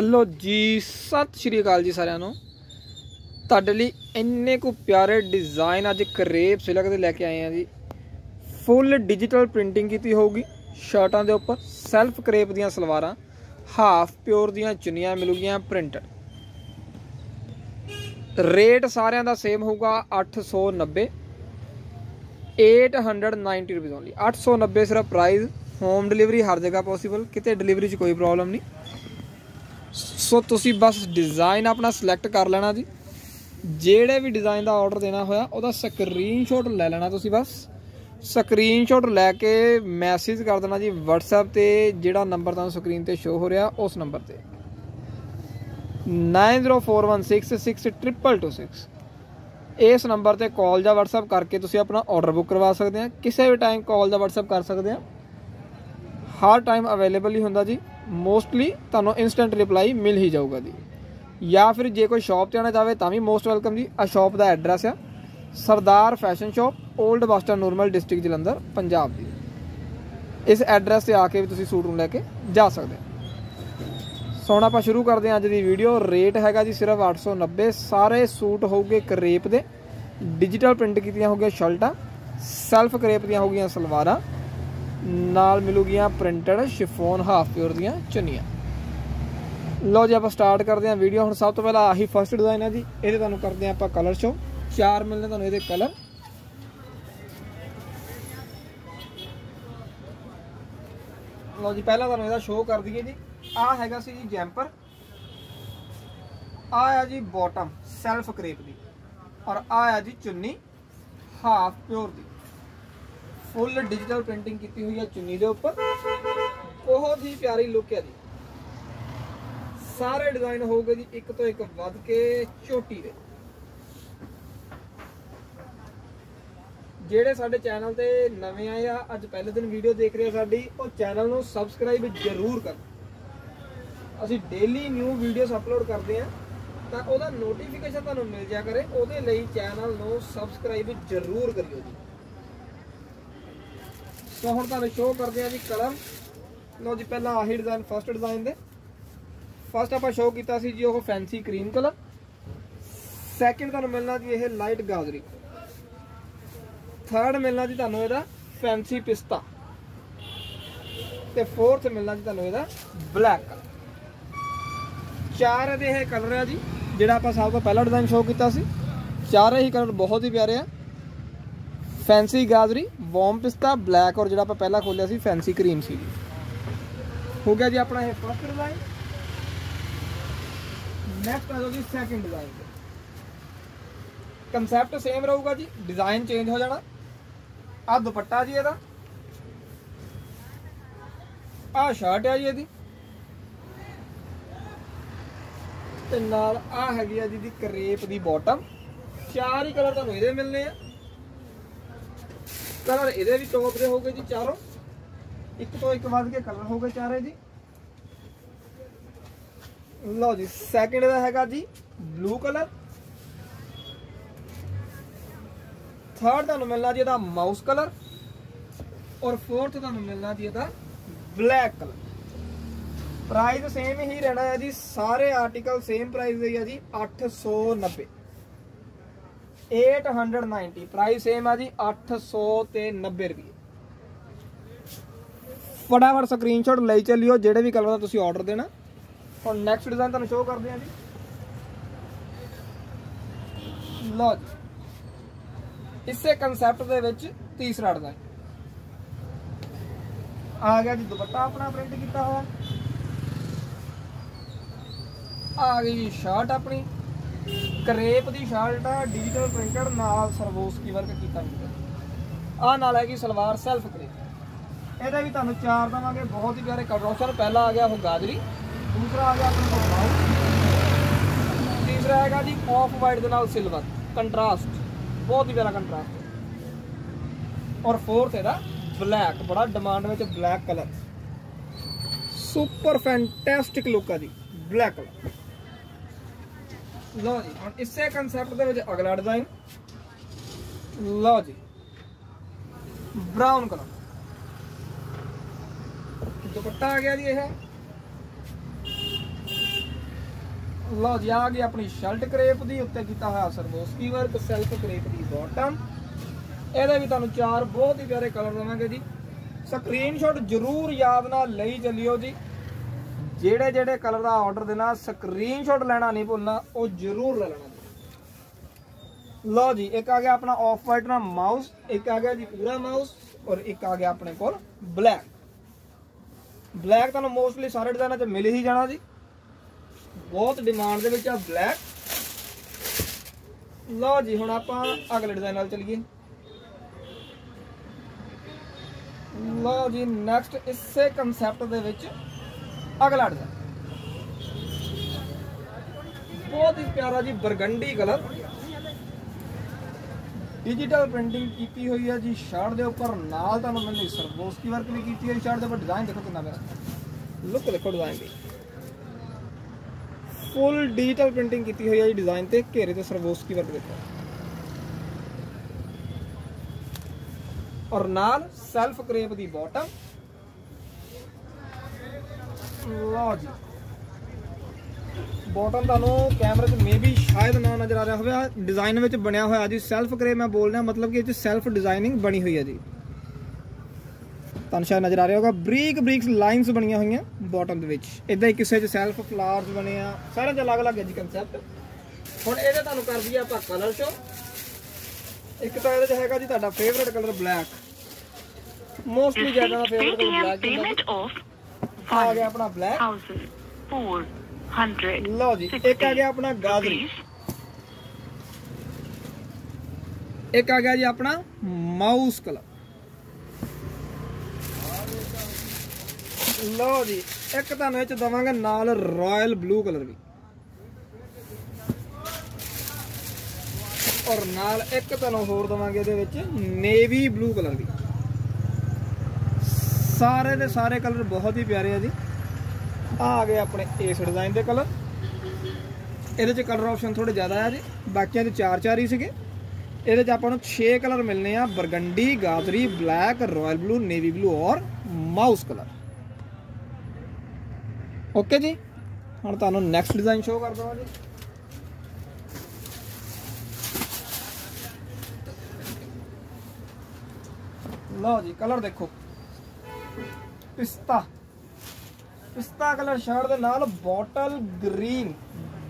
Hello ਜੀ, ਸਤਿ ਸ਼੍ਰੀ ਅਕਾਲ ਜੀ ਸਾਰਿਆਂ ਨੂੰ। ਤੁਹਾਡੇ ਲਈ ਇੰਨੇ ਕੁ ਪਿਆਰੇ ਡਿਜ਼ਾਈਨ ਅੱਜ ਕਰੇਪ ਸਿਲਕ ਦੇ ਲੈ ਕੇ ਆਏ ਆ ਜੀ। ਫੁੱਲ ਡਿਜੀਟਲ ਪ੍ਰਿੰਟਿੰਗ ਕੀਤੀ ਹੋਊਗੀ। ਸ਼ਰਟਾਂ ਦੇ ਉੱਪਰ ਸੈਲਫ ਕਰੇਪ ਦੀਆਂ ਸਲਵਾਰਾਂ ਹਾਫ ਪਿਓਰ ਦੀਆਂ ਚੁੰਨੀਆਂ ਮਿਲੂਗੀਆਂ ਪ੍ਰਿੰਟਡ ਰੇਟ ਸਾਰਿਆਂ ਦਾ ਸੇਮ ਹੋਊਗਾ 890 890 ਰੁਪਏ ਓਨਲੀ 890 ਸਿਰਫ ਪ੍ਰਾਈਸ ਹੋਮ ਡਿਲੀਵਰੀ ਹਰ ਜਗ੍ਹਾ ਪੋਸੀਬਲ ਕਿਤੇ ਡਿਲੀਵਰੀ 'ਚ ਕੋਈ ਪ੍ਰੋਬਲਮ ਨਹੀਂ। ਸੋ ਤੁਸੀਂ ਬਸ ਡਿਜ਼ਾਈਨ ਆਪਣਾ ਸਿਲੈਕਟ ਕਰ ਲੈਣਾ ਜੀ। ਜਿਹੜੇ ਵੀ ਡਿਜ਼ਾਈਨ ਦਾ ਆਰਡਰ ਦੇਣਾ ਹੋਇਆ, ਉਹਦਾ ਸਕਰੀਨਸ਼ਾਟ ਲੈ ਲੈਣਾ ਤੁਸੀਂ ਬਸ। ਸਕਰੀਨਸ਼ਾਟ ਲੈ ਕੇ ਮੈਸੇਜ ਕਰ ਦੇਣਾ ਜੀ WhatsApp ਤੇ, ਜਿਹੜਾ ਨੰਬਰ ਤੁਹਾਨੂੰ ਸਕਰੀਨ ਤੇ ਸ਼ੋ ਹੋ ਰਿਹਾ, ਉਸ ਨੰਬਰ ਤੇ। 9041662226 ਇਸ ਨੰਬਰ ਤੇ ਕਾਲ ਜਾਂ WhatsApp ਕਰਕੇ ਤੁਸੀਂ ਆਪਣਾ ਆਰਡਰ ਬੁੱਕ ਕਰਵਾ ਸਕਦੇ ਆ। ਕਿਸੇ ਵੀ ਟਾਈਮ ਕਾਲ ਜਾਂ WhatsApp ਕਰ ਸਕਦੇ ਆ। ਹਰ ਟਾਈਮ ਅਵੇਲੇਬਲ ਹੀ ਹੁੰਦਾ ਜੀ। ਮੋਸਟਲੀ ਤੁਹਾਨੂੰ ਇਨਸਟੈਂਟ ਰਿਪਲਾਈ ਮਿਲ ਹੀ ਜਾਊਗਾ ਜੀ। ਜਾਂ ਫਿਰ ਜੇ ਕੋਈ ਸ਼ਾਪ ਤੇ ਆਣਾ ਚਾਹਵੇ ਤਾਂ ਵੀ ਮੋਸਟ ਵੈਲਕਮ ਜੀ। ਆ ਸ਼ਾਪ ਦਾ ਐਡਰੈਸ ਆ, ਸਰਦਾਰ ਫੈਸ਼ਨ ਸ਼ਾਪ 올ਡ ਬਸਟਨ ਨੋਰਮਲ ਡਿਸਟ੍ਰਿਕਟ ਜਲੰਧਰ, ਪੰਜਾਬ ਦੀ। ਇਸ ਐਡਰੈਸ ਤੇ ਆ ਕੇ ਵੀ ਤੁਸੀਂ ਸੂਟ ਨੂੰ ਲੈ ਕੇ ਜਾ ਸਕਦੇ ਹੋ। ਸੋ ਆਪਾਂ ਸ਼ੁਰੂ ਕਰਦੇ ਹਾਂ ਅੱਜ ਦੀ ਵੀਡੀਓ ਰੇਟ ਹੈਗਾ ਜੀ ਸਿਰਫ 890 ਸਾਰੇ ਸੂਟ ਹੋਊਗੇ ਕਰੇਪ ਦੇ। ਡਿਜੀਟਲ ਪ੍ਰਿੰਟ ਕੀਤੀਆਂ ਹੋਗੀਆਂ ਸ਼ਰਟਾਂ। ਸੈਲਫ ਕਰੇਪ ਦੀਆਂ ਹੋਗੀਆਂ ਸਲਵਾਰਾਂ। ਨਾਲ ਮਿਲੂਗੀਆਂ ਪ੍ਰਿੰਟਡ ਸ਼ਿਫੋਨ ਹਾਫ ਪਿਓਰ ਦੀਆਂ ਚੁੰਨੀਆਂ। ਲਓ ਜੀ, ਆਪਾਂ ਸਟਾਰਟ ਕਰਦੇ ਹਾਂ ਵੀਡੀਓ ਹੁਣ ਸਭ ਤੋਂ ਪਹਿਲਾਂ ਆਹੀ ਫਰਸਟ ਡਿਜ਼ਾਈਨ ਹੈ ਜੀ। ਇਹਦੇ ਤੁਹਾਨੂੰ ਕਰਦੇ ਹਾਂ ਆਪਾਂ ਕਲਰ ਸ਼ੋ ਚਾਰ ਮਿਲਨੇ ਤੁਹਾਨੂੰ ਇਹਦੇ ਕਲਰ ਲਓ ਜੀ, ਪਹਿਲਾਂ ਤੁਹਾਨੂੰ ਇਹਦਾ ਸ਼ੋਅ ਕਰ ਦਈਏ ਜੀ। ਆਹ ਹੈਗਾ ਸੀ ਜੀ ਜੈਂਪਰ। ਆ ਆ ਜੀ ਬਾਟਮ ਸੈਲਫ ਕਰੇਪ ਦੀ। ਔਰ ਆ ਆ ਜੀ ਚੁੰਨੀ ਹਾਫ ਪਿਓਰ ਦੀ। ਫੁੱਲ ਡਿਜੀਟਲ ਪ੍ਰਿੰਟਿੰਗ ਕੀਤੀ ਹੋਈ ਹੈ ਚੁੰਨੀ ਦੇ ਉੱਪਰ। ਬਹੁਤ ਹੀ ਪਿਆਰੀ ਲੁੱਕ ਹੈ ਜੀ। ਸਾਰੇ ਡਿਜ਼ਾਈਨ ਹੋਊਗੇ ਜੀ ਇੱਕ ਤੋਂ ਇੱਕ ਵੱਧ ਕੇ ਛੋਟੀ ਦੇ। ਜਿਹੜੇ ਸਾਡੇ ਚੈਨਲ ਤੇ ਨਵੇਂ ਆਏ ਆ, ਅੱਜ ਪਹਿਲੇ ਦਿਨ ਵੀਡੀਓ ਦੇਖ ਰਹੇ ਆ ਸਾਡੀ, ਉਹ ਚੈਨਲ ਨੂੰ ਸਬਸਕ੍ਰਾਈਬ ਜ਼ਰੂਰ ਕਰ। ਅਸੀਂ ਡੇਲੀ ਨਿਊ ਵੀਡੀਓਜ਼ ਅਪਲੋਡ ਕਰਦੇ ਆ, ਤਾਂ ਉਹਦਾ ਨੋਟੀਫਿਕੇਸ਼ਨ ਤੁਹਾਨੂੰ ਮਿਲ ਜਾ ਕਰੇ, ਉਹਦੇ ਲਈ ਚੈਨਲ ਨੂੰ ਸਬਸਕ੍ਰਾਈਬ ਜ਼ਰੂਰ ਕਰਿਓ ਜੀ। ਸੋ ਹੁਣ ਤੁਹਾਨੂੰ ਸ਼ੋਅ ਕਰਦੇ ਆ ਜੀ ਕਲਰ ਲਓ ਜੀ, ਪਹਿਲਾਂ ਆਹੀ ਡਿਜ਼ਾਈਨ ਫਸਟ ਡਿਜ਼ਾਈਨ ਦੇ। ਫਸਟ ਆਪਾਂ ਸ਼ੋਅ ਕੀਤਾ ਸੀ ਜੀ ਉਹ ਫੈਂਸੀ ਕਰੀਮ ਕਲਰ। ਸੈਕਿੰਡ ਤੁਹਾਨੂੰ ਮਿਲਣਾ ਜੀ ਇਹ ਲਾਈਟ ਗਾਜਰੀ। ਥਰਡ ਮਿਲਣਾ ਜੀ ਤੁਹਾਨੂੰ ਇਹਦਾ ਫੈਂਸੀ ਪਿਸਤਾ। ਤੇ ਫੋਰਥ ਮਿਲਣਾ ਜੀ ਤੁਹਾਨੂੰ ਇਹਦਾ ਬਲੈਕ ਕਲਰ। ਚਾਰ ਇਹਦੇ ਇਹ ਕਲਰ ਆ ਜੀ, ਜਿਹੜਾ ਆਪਾਂ ਸਭ ਤੋਂ ਪਹਿਲਾ ਡਿਜ਼ਾਈਨ ਸ਼ੋਅ ਕੀਤਾ ਸੀ। ਚਾਰੇ ਹੀ ਕਲਰ ਬਹੁਤ ਹੀ ਪਿਆਰੇ ਆ। ਫੈਂਸੀ ਗਾਜਰੀ ਵਾਰਮ ਪਿਸਤਾ ਬਲੈਕ ਔਰ ਜਿਹੜਾ ਆਪਾਂ ਪਹਿਲਾਂ ਖੋਲਿਆ ਸੀ ਫੈਂਸੀ ਕਰੀਮ ਸੀ। ਹੋ ਗਿਆ ਜੀ ਆਪਣਾ ਇਹ ਫਸਟ ਡਿਜ਼ਾਈਨ ਨੈਕਸਟ ਆ ਜਾਓ ਜੀ ਸੈਕਿੰਡ ਡਿਜ਼ਾਈਨ ਕਨਸੈਪਟ ਸੇਮ ਰਹੂਗਾ ਜੀ ਡਿਜ਼ਾਈਨ ਚੇਂਜ ਹੋ ਜਾਣਾ। ਆ ਦੁਪੱਟਾ ਜੀ ਇਹਦਾ। ਆ ਸ਼ਰਟ ਆ ਜੀ ਇਹਦੀ। ਤੇ ਨਾਲ ਆ ਹੈਗੀ ਆ ਜੀ ਦੀ ਕਰੇਪ ਦੀ ਬਾਟਮ ਚਾਰ ਹੀ ਕਲਰ ਤੁਹਾਨੂੰ ਇਹਦੇ ਮਿਲਨੇ ਆ। ਕਲਰ ਇਹਦੇ ਵੀ ਟੌਪ ਦੇ ਹੋਗੇ ਜੀ ਚਾਰੋਂ। ਇੱਕ ਤੋਂ ਇੱਕ ਵੱਧ ਕੇ ਕਲਰ ਹੋਗੇ ਚਾਰੇ ਜੀ। ਲਓ ਜੀ ਸੈਕਿੰਡ ਦਾ ਹੈਗਾ ਜੀ ਬਲੂ ਕਲਰ। ਥਰਡ ਤੁਹਾਨੂੰ ਮਿਲਣਾ ਜੀ ਇਹਦਾ ਮਾਊਸ ਕਲਰ। ਔਰ ਫੋਰਥ ਤੁਹਾਨੂੰ ਮਿਲਣਾ ਜੀ ਇਹਦਾ ਬਲੈਕ ਕਲਰ। ਪ੍ਰਾਈਸ ਸੇਮ ਹੀ ਰਹਿਣਾ ਹੈ ਜੀ, ਸਾਰੇ ਆਰਟੀਕਲ ਸੇਮ ਪ੍ਰਾਈਸ ਦੇ ਹੈ ਜੀ 890 890 ਪ੍ਰਾਈਸ ਸੇਮ ਆ ਜੀ 800 ਤੇ 90 ਰੁਪਏ। ਫਟਾਫਟ ਸਕਰੀਨਸ਼ਾਟ ਲਈ ਚੱਲਿਓ, ਜਿਹੜੇ ਵੀ ਕਲਰ ਦਾ ਤੁਸੀਂ ਆਰਡਰ ਦੇਣਾ। ਹੁਣ ਨੈਕਸਟ ਡਿਜ਼ਾਈਨ ਤੁਹਾਨੂੰ ਸ਼ੋਅ ਕਰਦੇ ਹਾਂ ਜੀ। ਲੋ ਜੀ। ਇਸੇ ਕਨਸੈਪਟ ਦੇ ਵਿੱਚ ਤੀਸਰਾ ਡਿਜ਼ਾਈਨ ਆ ਗਿਆ ਜੀ ਦੁਪੱਟਾ ਆਪਣਾ ਪ੍ਰਿੰਟ ਕੀਤਾ ਹੋਇਆ। ਆ ਗਈ ਜੀ ਸ਼ਰਟ ਆਪਣੀ। ਕਰੇਪ ਦੀ ਸ਼ਰਟ ਆ ਡਿਜੀਟਲ ਪ੍ਰਿੰਟਡ ਨਾਲ ਸਰਵੋਸਕੀ ਵਰਕ ਕੀਤਾ ਹੋਇਆ ਆ ਨਾਲ ਹੈਗੀ ਸਲਵਾਰ ਸੈਲਫ ਕਰੇਪ ਇਹਦਾ ਵੀ ਤੁਹਾਨੂੰ ਚਾਰ ਦਵਾਂਗੇ, ਬਹੁਤ ਹੀ ਪਿਆਰੇ ਕਲਰ ਆਪਸ਼ਨ ਪਹਿਲਾ ਆ ਗਿਆ ਉਹ ਗਾਜਰੀ, ਦੂਸਰਾ ਆ ਗਿਆ ਆਪਣਾ ਬਰਾਊਨ ਤੀਸਰਾ ਹੈਗਾ ਜੀ ਆਫ ਵਾਈਟ ਦੇ ਨਾਲ ਸਿਲਵਰ ਕੰਟਰਾਸਟ ਬਹੁਤ ਹੀ ਪਿਆਰਾ ਕੰਟਰਾਸਟ ਔਰ ਫੋਰਥ ਇਹਦਾ ਬਲੈਕ ਬੜਾ ਡਿਮਾਂਡ ਵਿੱਚ black colour super fantastic look ਆ ਜੀ ਬਲੈਕ ਕਲਰ ਲਓ ਜੀ, ਹੁਣ ਇਸੇ ਕਨਸੈਪਟ ਦੇ ਵਿੱਚ ਅਗਲਾ ਡਿਜ਼ਾਈਨ ਲਓ ਜੀ ਬ੍ਰਾਊਨ ਕਲਰ ਦੁਪੱਟਾ ਆ ਗਿਆ ਜੀ ਇਹ। ਲਓ ਜੀ, ਆ ਗਈ ਆਪਣੀ ਸ਼ਰਟ ਕਰੇਪ ਦੀ, ਉੱਤੇ ਕੀਤਾ ਹੋਇਆ ਸਰਵੋਸਕੀ ਵਰਕ ਸੈਲਫ ਕਰੇਪ ਦੀ ਬਾਟਮ ਇਹਦੇ ਵੀ ਤੁਹਾਨੂੰ ਚਾਰ ਬਹੁਤ ਹੀ ਪਿਆਰੇ ਕਲਰ ਦਵਾਂਗੇ ਜੀ। ਸਕਰੀਨਸ਼ਾਟ ਜ਼ਰੂਰ ਯਾਦ ਨਾਲ ਲਈ ਚੱਲਿਓ ਜੀ। ਜਿਹੜੇ ਜਿਹੜੇ ਕਲਰ ਦਾ ਆਰਡਰ ਦੇਣਾ ਸਕਰੀਨਸ਼ਾਟ ਲੈਣਾ ਨਹੀਂ ਭੁੱਲਣਾ, ਉਹ ਜ਼ਰੂਰ ਲੈ ਲੈਣਾ ਲਓ ਜੀ, ਇੱਕ ਆ ਗਿਆ ਆਪਣਾ ਆਫ ਵਾਈਟ ਨਾਲ ਮਾਊਸ ਇੱਕ ਆ ਗਿਆ ਜੀ ਪੂਰਾ ਮਾਊਸ ਔਰ ਇੱਕ ਆ ਗਿਆ ਆਪਣੇ ਕੋਲ ਬਲੈਕ ਬਲੈਕ ਤੁਹਾਨੂੰ ਮੋਸਟਲੀ ਸਾਰੇ ਡਿਜ਼ਾਈਨਾਂ 'ਚ ਮਿਲ ਹੀ ਜਾਣਾ ਜੀ। ਬਹੁਤ ਡਿਮਾਂਡ ਦੇ ਵਿੱਚ ਆ ਬਲੈਕ ਲਓ ਜੀ, ਹੁਣ ਆਪਾਂ ਅਗਲੇ ਡਿਜ਼ਾਈਨ ਨਾਲ ਚੱਲੀਏ। ਲਓ ਜੀ ਨੈਕਸਟ ਇਸੇ ਕਨਸੈਪਟ ਦੇ ਵਿੱਚ ਅਗਲਾ ਡਿਜ਼ਾਈਨ ਬਹੁਤ ਹੀ ਪਿਆਰਾ ਜੀ ਬਰਗੰਡੀ ਕਲਰ। ਡਿਜੀਟਲ ਪ੍ਰਿੰਟਿੰਗ ਕੀਤੀ ਹੋਈ ਹੈ ਜੀ ਸ਼ਰਟ ਦੇ ਉੱਪਰ। ਨਾਲ ਤੁਹਾਨੂੰ ਮਿਲਣੀ ਸਰਵੋਸਕੀ ਵਰਕ ਵੀ ਕੀਤੀ ਹੋਈ ਸ਼ਰਟ ਦੇ ਉੱਪਰ। ਡਿਜ਼ਾਈਨ ਦੇਖੋ ਕਿੰਨਾ ਪਿਆਰਾ। ਲੁੱਕ ਦੇਖੋ ਡਿਜ਼ਾਈਨ ਦੀ। ਫੁੱਲ ਡਿਜੀਟਲ ਪ੍ਰਿੰਟਿੰਗ ਕੀਤੀ ਹੋਈ ਹੈ ਜੀ ਡਿਜ਼ਾਈਨ ਤੇ। ਘੇਰੇ ਤੇ ਸਰਬੋਸਕੀ ਵਰਕ ਦੇਖੋ। ਔਰ ਨਾਲ ਸੈਲਫ ਕਰੇਪ ਦੀ ਬਾਟਮ ਲਓ ਜੀ ਬਾਟਮ ਤੁਹਾਨੂੰ ਕੈਮਰੇ 'ਚ ਮੇਬੀ ਸ਼ਾਇਦ ਨਾ ਨਜ਼ਰ ਆ ਰਿਹਾ ਹੋਵੇ। ਡਿਜ਼ਾਈਨ ਵਿੱਚ ਬਣਿਆ ਹੋਇਆ ਜੀ। ਸੈਲਫ ਕਰੇਪ ਮੈਂ ਬੋਲ ਰਿਹਾ ਮਤਲਬ ਕਿ ਇਹ 'ਚ ਸੈਲਫ ਡਿਜ਼ਾਈਨਿੰਗ ਬਣੀ ਹੋਈ ਹੈ ਜੀ। ਤੁਹਾਨੂੰ ਸ਼ਾਇਦ ਨਜ਼ਰ ਆ ਰਿਹਾ ਹੋਗਾ ਬਰੀਕ ਬਰੀਕ ਲਾਈਨਸ ਬਣੀਆਂ ਹੋਈਆਂ ਬਾਟਮ ਦੇ ਵਿੱਚ। ਇਦਾਂ ਹੀ ਕਿਸੇ 'ਚ ਸੈਲਫ ਫਲਾਵਰਸ ਬਣੇ ਆ। ਸਾਰਿਆਂ 'ਚ ਅਲੱਗ-ਅਲੱਗ ਹੈ ਜੀ ਕਨਸੈਪਟ ਹੁਣ ਇਹਦੇ ਤੁਹਾਨੂੰ ਕਰ ਦਈਏ ਆਪਾਂ ਕਲਰ ਸ਼ੋ ਇੱਕ ਤਾਂ ਇਹਦੇ 'ਚ ਹੈਗਾ ਜੀ ਤੁਹਾਡਾ ਫੇਵਰਿਟ ਕਲਰ ਬਲੈਕ ਮੋਸਟਲੀ ਜ਼ਿਆਦਾ ਫੇਵਰਿਟ ਕਲਰ ਬਲੈਕ ਹੁੰਦਾ ਆ ਗਿਆ ਆਪਣਾ ਬਲੈਕ 1,400 ਲਓ ਜੀ ਇੱਕ ਆ ਗਿਆ ਆਪਣਾ ਗਾਜਰੀ. ਇੱਕ ਆ ਗਿਆ ਜੀ ਆਪਣਾ ਮਾਊਸ ਕਲਰ ਲਓ ਜੀ ਇੱਕ ਤੁਹਾਨੂੰ ਇਹ ਚ ਦਵਾਂਗੇ ਨਾਲ ਰਾਇਲ ਬਲੂ ਕਲਰ ਵੀ। ਔਰ ਨਾਲ ਇੱਕ ਤੁਹਾਨੂੰ ਹੋਰ ਦਵਾਂਗੇ ਇਹਦੇ ਵਿੱਚ ਨੇਵੀ ਬਲੂ ਕਲਰ ਵੀ। ਸਾਰੇ ਦੇ ਸਾਰੇ ਕਲਰ ਬਹੁਤ ਹੀ ਪਿਆਰੇ ਆ ਜੀ। ਆ ਆ ਗਏ ਆਪਣੇ ਇਸ ਡਿਜ਼ਾਈਨ ਦੇ ਕਲਰ। ਇਹਦੇ ਚ ਕਲਰ ਆਪਸ਼ਨ ਥੋੜੇ ਜ਼ਿਆਦਾ ਆ ਜੀ। ਬਾਕੀਆਂ ਦੇ ਚਾਰ ਚਾਰ ਹੀ ਸੀਗੇ। ਇਹਦੇ ਚ ਆਪਾਂ ਨੂੰ 6 ਕਲਰ ਮਿਲਨੇ ਆ। Burgundy ਗਾਦਰੀ black, royal blue, navy blue ਔਰ ਮਾਊਸ ਕਲਰ। ਓਕੇ ਜੀ। ਹੁਣ ਤੁਹਾਨੂੰ ਨੈਕਸਟ ਡਿਜ਼ਾਈਨ ਸ਼ੋਅ ਕਰ ਦਵਾਂ ਜੀ ਲਓ ਜੀ ਕਲਰ ਦੇਖੋ। ਪਿਸਤਾ। ਪਿਸਤਾ ਕਲਰ ਸ਼ਰਟ ਦੇ ਨਾਲ ਬੋਟਲ ਗ੍ਰੀਨ।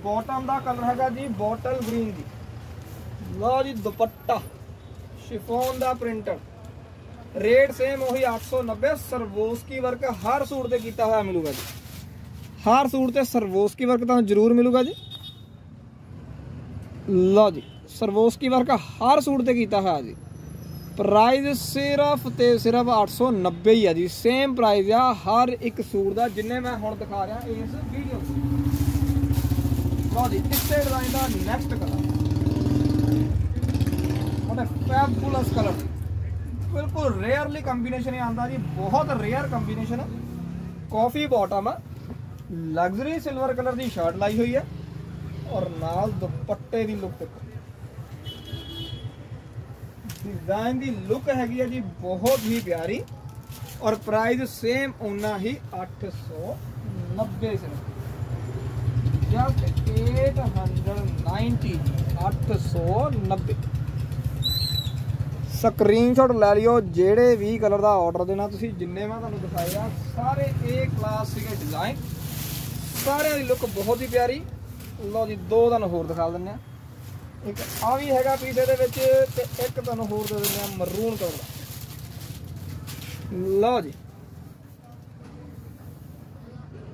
ਬਾਟਮ ਦਾ ਕਲਰ ਹੈਗਾ ਜੀ ਬੋਟਲ ਗ੍ਰੀਨ ਦੀ ਲਓ ਜੀ ਦੁਪੱਟਾ, ਸ਼ਿਫੋਨ ਦਾ ਪ੍ਰਿੰਟਰ। ਰੇਟ ਸੇਮ ਉਹੀ 890 ਸਰਵੋਸਕੀ ਵਰਕ ਹਰ ਸੂਟ ਤੇ ਕੀਤਾ ਹੋਇਆ ਮਿਲੂਗਾ ਜੀ। ਹਰ ਸੂਟ ਤੇ ਸਰਵੋਸਕੀ ਵਰਕ ਤੁਹਾਨੂੰ ਜ਼ਰੂਰ ਮਿਲੂਗਾ ਜੀ। ਲਓ ਜੀ, ਸਰਵੋਸਕੀ ਵਰਕ ਹਰ ਸੂਟ ਤੇ ਕੀਤਾ ਹੋਇਆ ਜੀ। ਪ੍ਰਾਈਸ ਸਿਰਫ ਤੇ ਸਿਰਫ 890 ਹੀ ਆ ਜੀ। ਸੇਮ ਪ੍ਰਾਈਸ ਆ, ਹਰ ਇੱਕ ਸੂਟ ਦਾ, ਜਿੰਨੇ ਮੈਂ ਹੁਣ ਦਿਖਾ ਰਿਹਾ ਇਸ ਵੀਡੀਓ 'ਚ। ਲਓ ਜੀ, ਇਸੇ ਡਿਜ਼ਾਈਨ ਦਾ ਨੈਕਸਟ ਕਲਰ ਉਹਦਾ ਫੈਬੂਲਸ ਕਲਰ ਬਿਲਕੁਲ ਰੇਅਰਲੀ ਕੰਬੀਨੇਸ਼ਨ ਇਹ ਆਂਦਾ ਜੀ, ਬਹੁਤ ਰੇਅਰ ਕੰਬੀਨੇਸ਼ਨ ਕਾਫੀ ਬਾਟਮ ਆ। ਲਗਜ਼ਰੀ ਸਿਲਵਰ ਕਲਰ ਦੀ ਸ਼ਰਟ ਲਾਈ ਹੋਈ ਹੈ ਔਰ ਨਾਲ ਦੁਪੱਟੇ ਦੀ ਲੁੱਕ ਦੇਖੋ। ਡਿਜ਼ਾਈਨ ਦੀ ਲੁੱਕ ਹੈਗੀ ਹੈ ਜੀ, ਬਹੁਤ ਹੀ ਪਿਆਰੀ। ਔਰ ਪ੍ਰਾਈਸ ਸੇਮ ਉਨਾ ਹੀ 890 ਸਿਰਫ ਜਸਟ 890 890 ਸਕਰੀਨਸ਼ਾਟ ਲੈ ਲਿਓ, ਜਿਹੜੇ ਵੀ ਕਲਰ ਦਾ ਆਰਡਰ ਦੇਣਾ, ਤੁਸੀਂ ਜਿੰਨੇ ਮੈਂ ਤੁਹਾਨੂੰ ਦਿਖਾਏ ਆ, ਸਾਰੇ ਏ ਕਲਾਸ ਸੀਗੇ ਡਿਜ਼ਾਈਨ ਸਾਰਿਆਂ ਦੀ ਲੁੱਕ ਬਹੁਤ ਹੀ ਪਿਆਰੀ। ਲਓ ਜੀ, ਦੋ ਤੁਹਾਨੂੰ ਹੋਰ ਦਿਖਾ ਦਿੰਨੇ ਆ। ਇੱਕ ਆ ਵੀ ਹੈਗਾ ਪੀਸ ਇਹਦੇ ਵਿੱਚ ਤੇ ਇੱਕ ਤੁਹਾਨੂੰ ਹੋਰ ਦੇ ਦਿੰਦੇ ਆ ਮਰੂਨ ਕਲਰ ਦਾ। ਲਓ ਜੀ।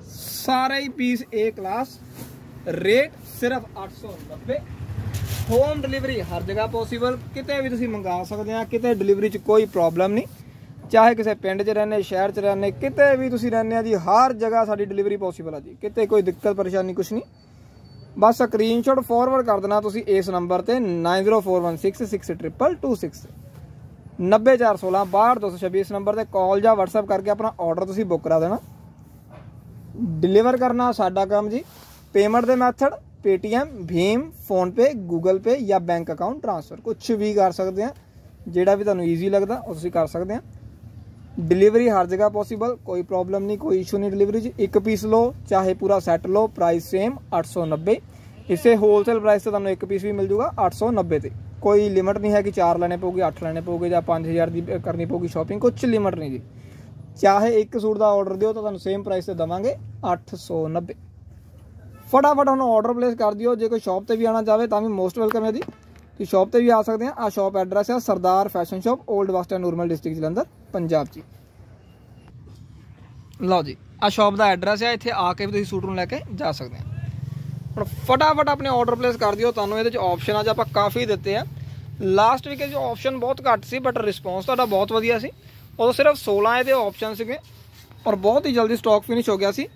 ਸਾਰੇ ਹੀ ਪੀਸ ਏ ਕਲਾਸ ਰੇਟ ਸਿਰਫ 890 ਹੋਮ ਡਿਲੀਵਰੀ ਹਰ ਜਗ੍ਹਾ ਪੋਸੀਬਲ ਕਿਤੇ ਵੀ ਤੁਸੀਂ ਮੰਗਾ ਸਕਦੇ ਆ ਕਿਤੇ ਡਿਲੀਵਰੀ 'ਚ ਕੋਈ ਪ੍ਰੋਬਲਮ ਨਹੀਂ। ਚਾਹੇ ਕਿਸੇ ਪਿੰਡ 'ਚ ਰਹਿੰਦੇ, ਸ਼ਹਿਰ 'ਚ ਰਹਿੰਦੇ, ਕਿਤੇ ਵੀ ਤੁਸੀਂ ਰਹਿੰਦੇ ਆ ਜੀ, ਹਰ ਜਗ੍ਹਾ ਸਾਡੀ ਡਿਲੀਵਰੀ ਪੋਸੀਬਲ ਆ ਜੀ। ਕਿਤੇ ਕੋਈ ਦਿੱਕਤ, ਪਰੇਸ਼ਾਨੀ ਕੁਝ ਨਹੀਂ। ਬਸ ਸਕਰੀਨਸ਼ਾਟ ਫਾਰਵਰਡ ਕਰ ਦੇਣਾ ਤੁਸੀਂ ਇਸ ਨੰਬਰ ਤੇ 9041662226 90416 6226 ਇਸ ਨੰਬਰ ਤੇ ਕਾਲ ਜਾਂ WhatsApp ਕਰਕੇ ਆਪਣਾ ਆਰਡਰ ਤੁਸੀਂ ਬੁੱਕ ਕਰਾ ਦੇਣਾ। ਡਿਲੀਵਰ ਕਰਨਾ ਸਾਡਾ ਕੰਮ ਜੀ। ਪੇਮੈਂਟ ਦੇ ਮੈਥਡ Paytm ਭੀਮ ਫੋਨਪੇ Google Pay ਜਾਂ ਬੈਂਕ ਅਕਾਊਂਟ ਟ੍ਰਾਂਸਫਰ ਕੁਝ ਵੀ ਕਰ ਸਕਦੇ ਆ। ਜਿਹੜਾ ਵੀ ਤੁਹਾਨੂੰ ਈਜ਼ੀ ਲੱਗਦਾ, ਉਹ ਤੁਸੀਂ ਕਰ ਸਕਦੇ ਆ। ਡਿਲੀਵਰੀ ਹਰ ਜਗ੍ਹਾ ਪੋਸੀਬਲ ਕੋਈ ਪ੍ਰੋਬਲਮ ਨਹੀਂ ਕੋਈ ਇਸ਼ੂ ਨਹੀਂ ਡਿਲੀਵਰੀ 'ਚ ਇੱਕ ਪੀਸ ਲਓ ਚਾਹੇ ਪੂਰਾ ਸੈੱਟ ਲਓ ਪ੍ਰਾਈਸ ਸੇਮ 890 ਇਸੇ ਹੋਲਸੇਲ ਪ੍ਰਾਈਸ ਤੇ ਤੁਹਾਨੂੰ ਇੱਕ ਪੀਸ ਵੀ ਮਿਲ ਜੂਗਾ 890 ਤੇ ਕੋਈ ਲਿਮਟ ਨਹੀਂ ਹੈ ਕਿ 4 ਲੈਣੇ ਪਊਗੇ 8 ਲੈਣੇ ਪਊਗੇ ਜਾਂ 5000 ਦੀ ਕਰਨੀ ਪਊਗੀ ਸ਼ਾਪਿੰਗ ਕੁਝ ਲਿਮਟ ਨਹੀਂ ਜੀ ਚਾਹੇ ਇੱਕ ਸੂਟ ਦਾ ਆਰਡਰ ਦਿਓ ਤਾਂ ਤੁਹਾਨੂੰ ਸੇਮ ਪ੍ਰਾਈਸ ਤੇ ਦਵਾਂਗੇ 890 ਫਟਾਫਟ ਹੁਣ ਆਰਡਰ ਪਲੇਸ ਕਰ ਦਿਓ ਜੇ ਕੋਈ ਸ਼ਾਪ ਤੇ ਵੀ ਆਣਾ ਚਾਹਵੇ ਤਾਂ ਵੀ ਮੋਸਟ ਵੈਲਕਮ ਹੈ ਜੀ ਤੁਸੀਂ ਸ਼ਾਪ ਤੇ ਵੀ ਆ ਸਕਦੇ ਆ ਆ ਸ਼ਾਪ ਐਡਰੈਸ ਹੈ Sardar fashion shop old bus stand Nurmahal district Jalandhar Punjab ਜੀ। ਲਓ ਜੀ ਆ ਸ਼ਾਪ ਦਾ ਐਡਰੈਸ ਹੈ ਇੱਥੇ ਆ ਕੇ ਵੀ ਤੁਸੀਂ ਸੂਟ ਨੂੰ ਲੈ ਕੇ ਜਾ ਸਕਦੇ ਆ। ਹੁਣ ਫਟਾਫਟ ਆਪਣੇ ਆਰਡਰ ਪਲੇਸ ਕਰ ਦਿਓ, ਤੁਹਾਨੂੰ ਇਹਦੇ ਚ ਆਪਸ਼ਨ ਅੱਜ ਆਪਾਂ ਕਾਫੀ ਦਿੱਤੇ ਆ। ਲਾਸਟ ਵੀਕ ਇਹ ਜੋ ਆਪਸ਼ਨ ਬਹੁਤ ਘੱਟ ਸੀ ਬਟ ਰਿਸਪੌਂਸ ਤੁਹਾਡਾ ਬਹੁਤ ਵਧੀਆ ਸੀ। ਉਦੋਂ ਸਿਰਫ 16 ਇਹਦੇ ਆਪਸ਼ਨ ਸੀਗੇ ਔਰ ਬਹੁਤ ਹੀ ਜਲਦੀ ਸਟਾਕ ਫਿਨਿਸ਼ ਹੋ ਗਿਆ ਸੀ।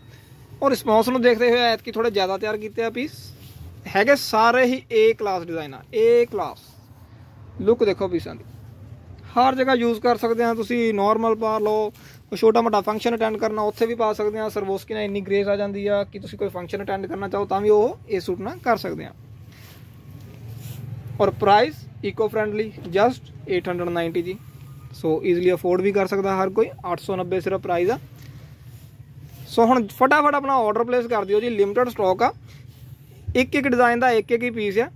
ਔਰ ਰਿਸਪੌਂਸ ਨੂੰ ਦੇਖਦੇ ਹੋਏ ਐਤਕੀ ਥੋੜੇ ਜ਼ਿਆਦਾ ਤਿਆਰ ਕੀਤੇ ਆ ਪੀਸ ਹੈਗੇ ਸਾਰੇ ਹੀ ਏ ਕਲਾਸ ਡਿਜ਼ਾਈਨ ਆ ਏ ਕਲਾਸ ਲੁੱਕ ਦੇਖੋ ਪੀਸਾਂ ਦੀ। ਹਰ ਜਗ੍ਹਾ ਯੂਜ਼ ਕਰ ਸਕਦੇ ਆ ਤੁਸੀਂ ਨਾਰਮਲ ਪਾ ਲਓ ਛੋਟਾ ਮੋਟਾ ਫੰਕਸ਼ਨ ਅਟੈਂਡ ਕਰਨਾ, ਉੱਥੇ ਵੀ ਪਾ ਸਕਦੇ ਆ ਸਰਵੋਸਕੀ ਨਾਲ ਇੰਨੀ ਗ੍ਰੇਸ ਆ ਜਾਂਦੀ ਆ ਕਿ ਤੁਸੀਂ ਕੋਈ ਫੰਕਸ਼ਨ ਅਟੈਂਡ ਕਰਨਾ ਚਾਹੋ ਤਾਂ ਵੀ ਉਹ ਇਹ ਸੂਟ ਨਾਲ ਕਰ ਸਕਦੇ ਆ ਔਰ ਪ੍ਰਾਈਸ ਇਕੋ ਫ੍ਰੈਂਡਲੀ ਜਸਟ 890 ਜੀ। ਸੋ ਈਜ਼ੀਲੀ ਅਫੋਰਡ ਵੀ ਕਰ ਸਕਦਾ ਹਰ ਕੋਈ 890 ਸਿਰਫ ਪ੍ਰਾਈਸ ਆ। ਸੋ ਹੁਣ ਫਟਾਫਟ ਆਪਣਾ ਆਰਡਰ ਪਲੇਸ ਕਰ ਦਿਓ ਜੀ ਲਿਮਟਿਡ ਸਟਾਕ ਆ। ਇੱਕ ਇੱਕ ਡਿਜ਼ਾਈਨ ਦਾ ਇੱਕ ਇੱਕ ਹੀ ਪੀਸ ਆ।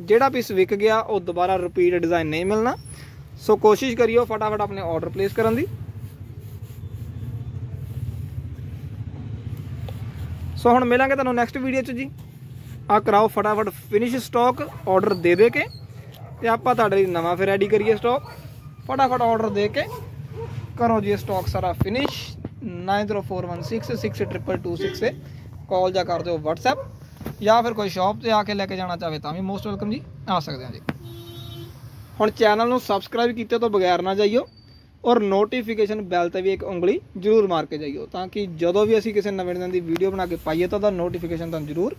ਜਿਹੜਾ ਪੀਸ ਵਿਕ ਗਿਆ, ਉਹ ਦੁਬਾਰਾ ਰਿਪੀਟ ਡਿਜ਼ਾਈਨ ਨਹੀਂ ਮਿਲਣਾ। ਸੋ ਕੋਸ਼ਿਸ਼ ਕਰਿਓ ਫਟਾਫਟ ਆਪਣੇ ਆਰਡਰ ਪਲੇਸ ਕਰਨ ਦੀ। ਸੋ ਹੁਣ ਮਿਲਾਂਗੇ ਤੁਹਾਨੂੰ ਨੈਕਸਟ ਵੀਡੀਓ 'ਚ ਜੀ। ਆ ਕਰਾਓ ਫਟਾਫਟ ਫਿਨਿਸ਼ ਸਟਾਕ ਆਰਡਰ ਦੇ ਦੇ ਕੇ, ਤੇ ਆਪਾਂ ਤੁਹਾਡੇ ਲਈ ਨਵਾਂ ਫਿਰ ਰੈਡੀ ਕਰੀਏ ਸਟਾਕ ਫਟਾਫਟ ਆਰਡਰ ਦੇ ਕੇ ਕਰੋ ਜੀ ਸਟਾਕ ਸਾਰਾ ਫਿਨਿਸ਼ 9041662226 ਤੇ ਕਾਲ ਜਾਂ ਕਰ ਦਿਓ WhatsApp ਜਾਂ ਫਿਰ ਕੋਈ ਸ਼ਾਪ ਤੇ ਆ ਕੇ ਲੈ ਕੇ ਜਾਣਾ ਚਾਹੇ ਤਾਂ ਵੀ ਮੋਸਟ ਵੈਲਕਮ ਜੀ, ਆ ਸਕਦੇ ਆ ਜੀ। ਹੁਣ ਚੈਨਲ ਨੂੰ ਸਬਸਕ੍ਰਾਈਬ ਕੀਤੇ ਤੋਂ ਬਗੈਰ ਨਾ ਜਾਈਓ ਔਰ ਨੋਟੀਫਿਕੇਸ਼ਨ ਬੈਲ ਤੇ ਵੀ ਇੱਕ ਉਂਗਲੀ ਜ਼ਰੂਰ ਮਾਰ ਕੇ ਜਾਈਓ ਤਾਂ ਕਿ ਜਦੋਂ ਵੀ ਅਸੀਂ ਕਿਸੇ ਨਵੇਂ ਦਿਨ ਦੀ ਵੀਡੀਓ ਬਣਾ ਕੇ ਪਾਈਏ ਤਾਂ ਉਹਦਾ ਨੋਟੀਫਿਕੇਸ਼ਨ ਤੁਹਾਨੂੰ ਜ਼ਰੂਰ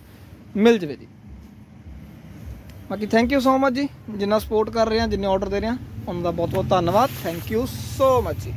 ਮਿਲ ਜਵੇ ਜੀ। ਬਾਕੀ ਥੈਂਕ ਯੂ ਸੋ ਮਚ ਜੀ। ਜਿੰਨਾ ਸਪੋਰਟ ਕਰ ਰਹੇ ਆ ਜਿੰਨੇ ਆਰਡਰ ਦੇ ਰਹੇ ਆ ਉਹਨਾਂ ਦਾ ਬਹੁਤ ਬਹੁਤ ਧੰਨਵਾਦ। ਥੈਂਕ ਯੂ ਸੋ ਮਚ ਜੀ।